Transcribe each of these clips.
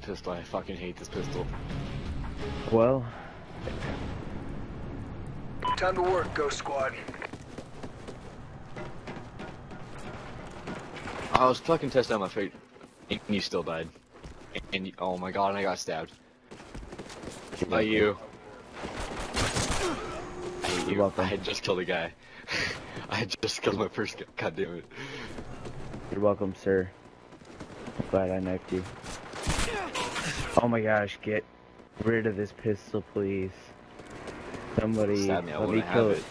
pistol. I fucking hate this pistol. Well, Time to work, Ghost Squad. I was fucking testing out my fate, and you still died. And you, oh my god, and I got stabbed. By you. I hate You're welcome. I had just killed a guy. I had just killed my first guy. God damn it. you're welcome, sir. I'm glad I knifed you. Oh my gosh, get rid of this pistol, please. Somebody, Stab me, I let me kill it. it.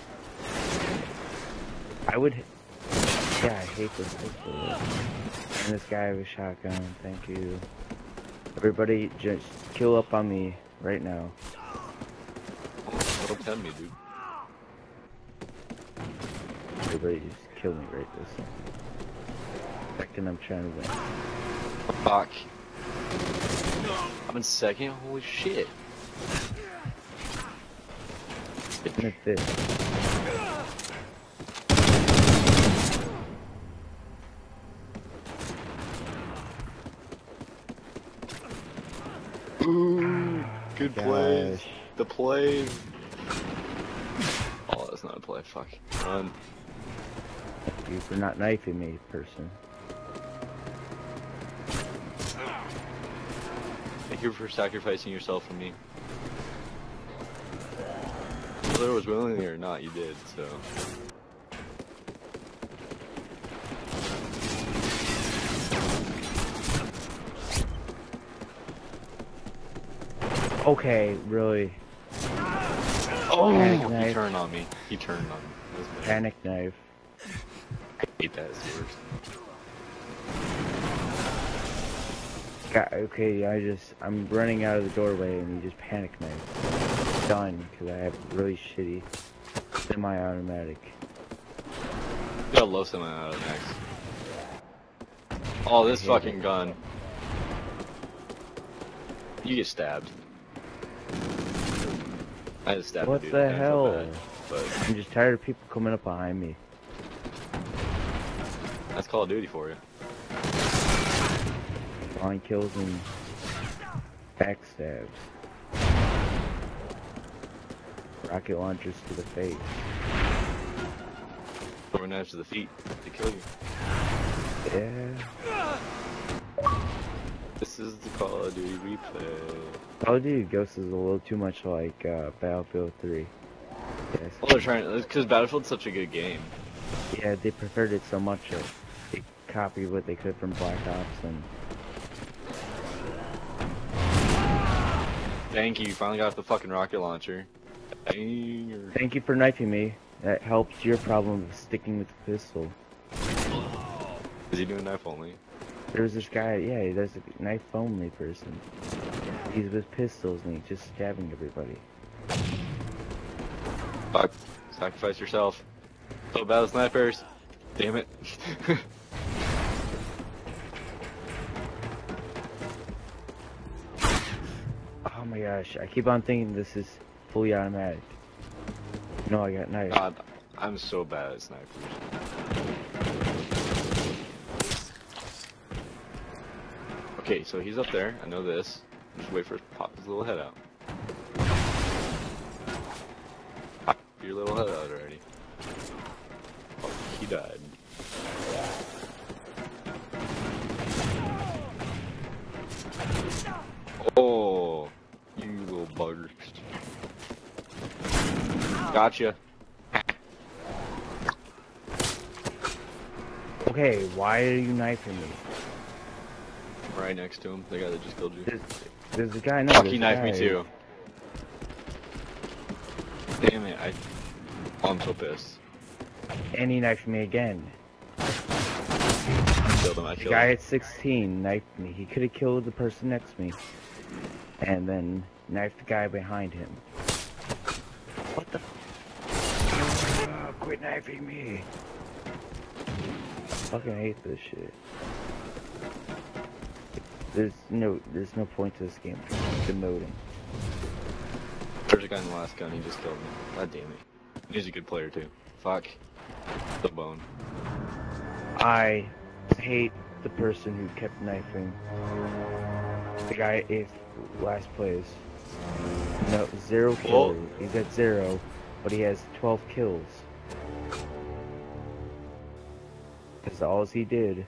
I would. Yeah, I hate this pistol. And this guy with a shotgun. Thank you. Everybody, just kill up on me right now. Don't tell me, dude. Everybody, just kill me right this. Second, I'm trying to win. Fuck. I'm in second? Holy shit. Sniff this. Ooh, good plays. Gosh. The play. Oh, that's not a play. Fuck. Run. Thank you for not knifing me, person. Thank you for sacrificing yourself for me. Whether it was willingly or not, you did, so. Okay, really. Oh, Panic he knife. turned on me. He turned on me. Panic knife. I hate that. It's the worst. Got, okay, I just, I'm running out of the doorway and you just panic knife. Done, because I have really shitty semi-automatic. You got low semi out of next. Oh, this fucking it. gun. You get stabbed. I just stabbed What the hell? bad, but I'm just tired of people coming up behind me. that's Call of Duty for you. Line kills and backstabs. Rocket launchers to the face. Throw knives to the feet to kill you. Yeah. This is the Call of Duty replay. Call of Duty Ghosts is a little too much like uh, Battlefield 3. Yes. Well, they're trying because Battlefield's such a good game. Yeah, they preferred it so much that they copied what they could from Black Ops and Thank you. You finally got the fucking rocket launcher. Dang. Thank you for knifing me. That helps your problem of sticking with the pistol. Is he doing knife only? There was this guy, yeah, he does a knife only person. He's with pistols and he's just stabbing everybody. Fuck. Sacrifice yourself. So bad snipers. Damn it. Oh my gosh, I keep on thinking this is fully automatic. No, I got knife. God, I'm so bad at snipers. Okay, so he's up there. I know this. Just wait for pop his little head out. Pop your little head out Gotcha. Okay, why are you knifing me? Right next to him, the guy that just killed you. There's, there's a guy, no, Fuck, there's he a knifed me too. Damn it, I... Oh, I'm so pissed. And he knifed me again. I killed him, I The guy him. at 16 knifed me. He could have killed the person next to me. And then knifed the guy behind him. What the? Quit knifing me. I fucking hate this shit. There's no, there's no point to this game. Demoting. There's a guy in the last gun, he just killed me. God damn it. He's a good player too. Fuck. The bone. I hate the person who kept knifing. The guy is last place. No, zero Well- kills. He's at zero, but he has 12 kills. That's all he did.